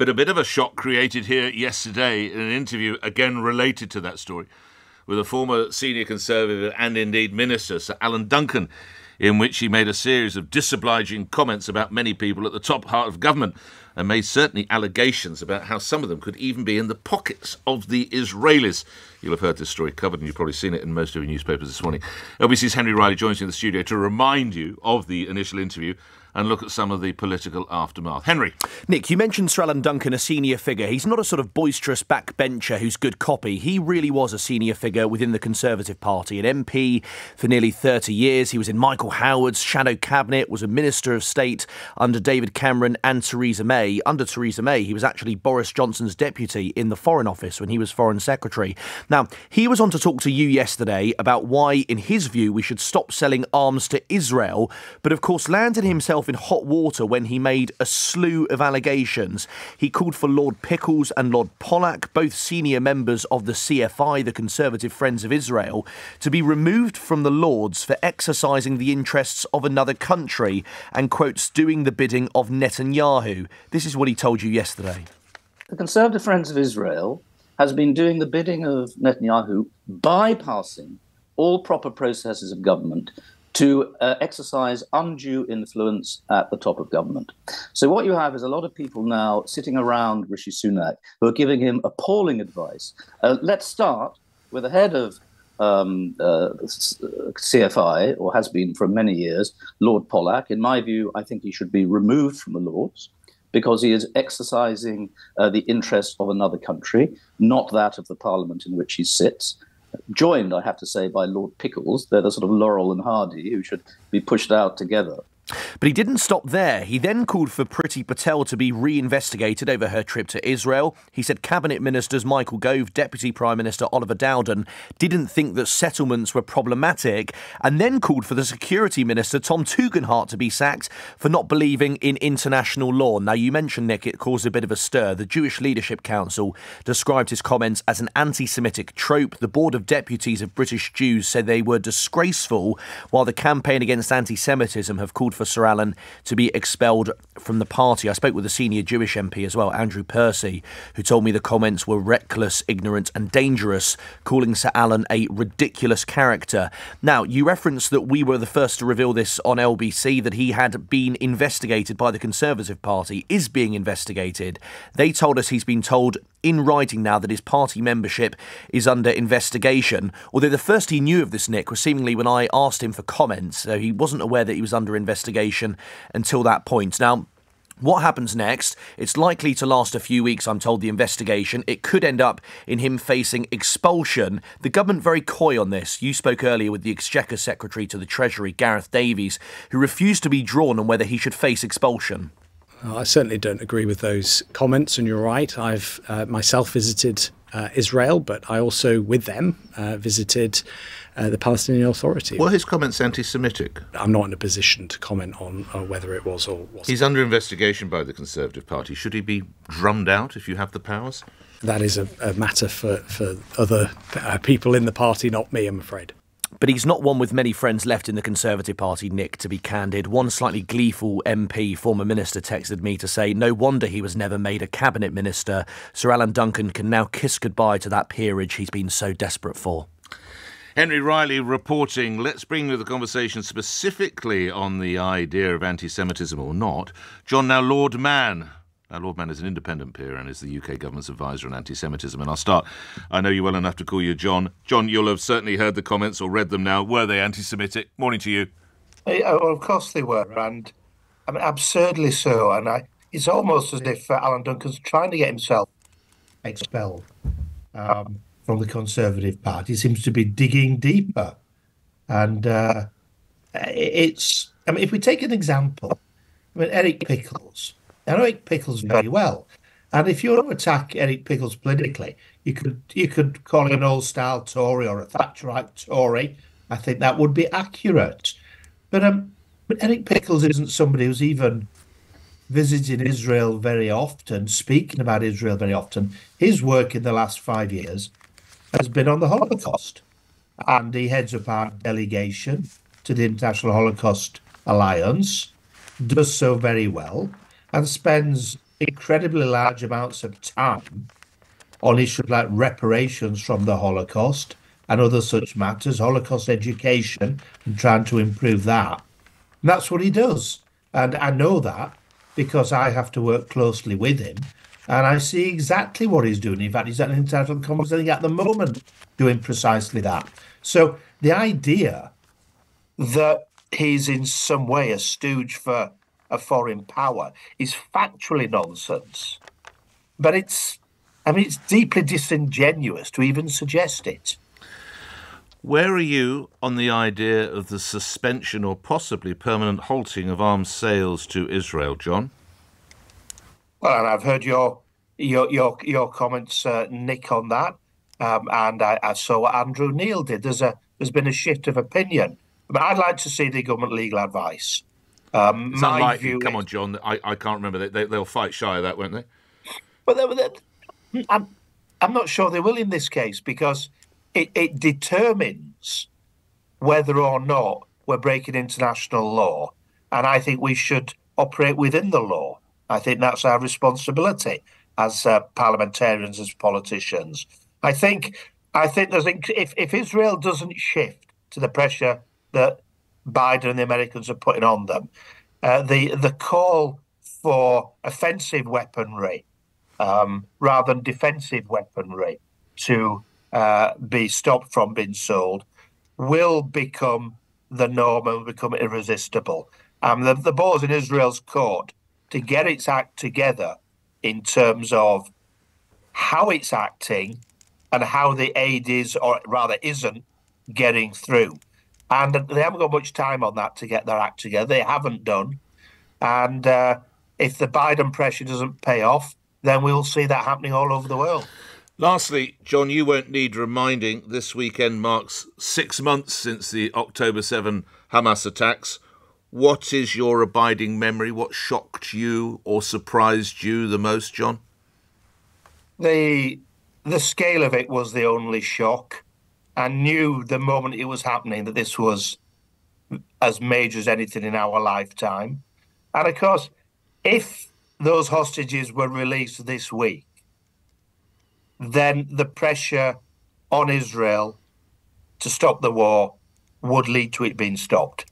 But a bit of a shock created here yesterday in an interview, again related to that story, with a former senior Conservative and indeed Minister, Sir Alan Duncan, in which he made a series of disobliging comments about many people at the top part of government and made certainly allegations about how some of them could even be in the pockets of the Israelis. You'll have heard this story covered and you've probably seen it in most of your newspapers this morning. LBC's Henry Riley joins me in the studio to remind you of the initial interview and look at some of the political aftermath. Henry. Nick, you mentioned Sir Alan Duncan, a senior figure. He's not a sort of boisterous backbencher who's good copy. He really was a senior figure within the Conservative Party, an MP for nearly 30 years. He was in Michael Howard's shadow cabinet, was a Minister of State under David Cameron and Theresa May. Under Theresa May, he was actually Boris Johnson's deputy in the Foreign Office when he was Foreign Secretary. Now, he was on to talk to you yesterday about why, in his view, we should stop selling arms to Israel, but of course landed himself himself in hot water when he made a slew of allegations. He called for Lord Pickles and Lord Polak, both senior members of the CFI, the Conservative Friends of Israel, to be removed from the Lords for exercising the interests of another country and, quotes, doing the bidding of Netanyahu. This is what he told you yesterday. The Conservative Friends of Israel has been doing the bidding of Netanyahu, bypassing all proper processes of government to uh, exercise undue influence at the top of government. So, what you have is a lot of people now sitting around Rishi Sunak who are giving him appalling advice. Uh, let's start with the head of um, uh, CFI, or has been for many years, Lord Polak. In my view, I think he should be removed from the Lords because he is exercising uh, the interests of another country, not that of the parliament in which he sits joined, I have to say, by Lord Pickles. They're the sort of Laurel and Hardy who should be pushed out together. But he didn't stop there. He then called for Priti Patel to be reinvestigated over her trip to Israel. He said Cabinet Ministers Michael Gove, Deputy Prime Minister Oliver Dowden didn't think that settlements were problematic, and then called for the Security Minister Tom Tugendhat to be sacked for not believing in international law. Now, you mentioned, Nick, it caused a bit of a stir. The Jewish Leadership Council described his comments as an anti Semitic trope. The Board of Deputies of British Jews said they were disgraceful, while the Campaign Against Anti Semitism have called for Sir Alan to be expelled from the party. I spoke with a senior Jewish MP as well, Andrew Percy, who told me the comments were reckless, ignorant, and dangerous, calling Sir Alan a ridiculous character. Now, you referenced that we were the first to reveal this on LBC, that he had been investigated by the Conservative Party, is being investigated. They told us he's been told in writing now that his party membership is under investigation. Although the first he knew of this, Nick, was seemingly when I asked him for comments. So he wasn't aware that he was under investigation until that point. Now, what happens next? It's likely to last a few weeks, I'm told, the investigation. It could end up in him facing expulsion. The government very coy on this. You spoke earlier with the Exchequer Secretary to the Treasury, Gareth Davies, who refused to be drawn on whether he should face expulsion. I certainly don't agree with those comments, and you're right. I've uh, myself visited uh, Israel, but I also, with them, uh, visited uh, the Palestinian Authority. Were his comments anti Semitic? I'm not in a position to comment on uh, whether it was or wasn't. He's under investigation by the Conservative Party. Should he be drummed out if you have the powers? That is a, a matter for, for other uh, people in the party, not me, I'm afraid. But he's not one with many friends left in the Conservative Party, Nick, to be candid. One slightly gleeful MP, former minister, texted me to say, No wonder he was never made a cabinet minister. Sir Alan Duncan can now kiss goodbye to that peerage he's been so desperate for. Henry Riley reporting. Let's bring the conversation specifically on the idea of anti Semitism or not. John, now Lord Mann, now, Lord Mann is an independent peer and is the UK government's advisor on anti Semitism. And I'll start, I know you well enough to call you John. John, you'll have certainly heard the comments or read them now. Were they anti Semitic? Morning to you. Oh, of course they were. And I mean, absurdly so. And I, it's almost as if uh, Alan Duncan's trying to get himself expelled um, from the Conservative Party. He seems to be digging deeper. And uh, it's, I mean, if we take an example, I mean, Eric Pickles Eric Pickles very well. And if you want to attack Eric Pickles politically, you could you could call him an old style Tory or a Thatcherite Tory. I think that would be accurate. But um, but Eric Pickles isn't somebody who's even visiting Israel very often, speaking about Israel very often. His work in the last five years has been on the Holocaust, and he heads up our delegation to the International Holocaust Alliance. Does so very well and spends incredibly large amounts of time on issues like reparations from the Holocaust and other such matters, Holocaust education, and trying to improve that. And that's what he does. And I know that because I have to work closely with him. And I see exactly what he's doing. In fact, he's at an entitled conference at the moment doing precisely that. So the idea that he's in some way a stooge for a foreign power is factually nonsense. But it's, I mean, it's deeply disingenuous to even suggest it. Where are you on the idea of the suspension or possibly permanent halting of arms sales to Israel, John? Well, and I've heard your your your your comments, uh, Nick, on that, um, and I, I, saw what Andrew Neil did. There's a there's been a shift of opinion, but I'd like to see the government legal advice. Um, it's unlikely. Come is, on, John. I, I can't remember. They, they will fight shy of that, won't they? But they, they, I'm I'm not sure they will in this case because it, it determines whether or not we're breaking international law. And I think we should operate within the law. I think that's our responsibility as uh, parliamentarians, as politicians. I think I think there's if if Israel doesn't shift to the pressure that Biden and the Americans are putting on them, uh, the the call for offensive weaponry um, rather than defensive weaponry to uh, be stopped from being sold will become the norm and become irresistible. Um, the, the ball's in Israel's court to get its act together in terms of how it's acting and how the aid is, or rather isn't, getting through. And they haven't got much time on that to get their act together. They haven't done. And uh, if the Biden pressure doesn't pay off, then we'll see that happening all over the world. Lastly, John, you won't need reminding this weekend marks six months since the October 7 Hamas attacks. What is your abiding memory? What shocked you or surprised you the most, John? The the scale of it was the only shock. I knew the moment it was happening that this was as major as anything in our lifetime. And of course, if those hostages were released this week, then the pressure on Israel to stop the war would lead to it being stopped.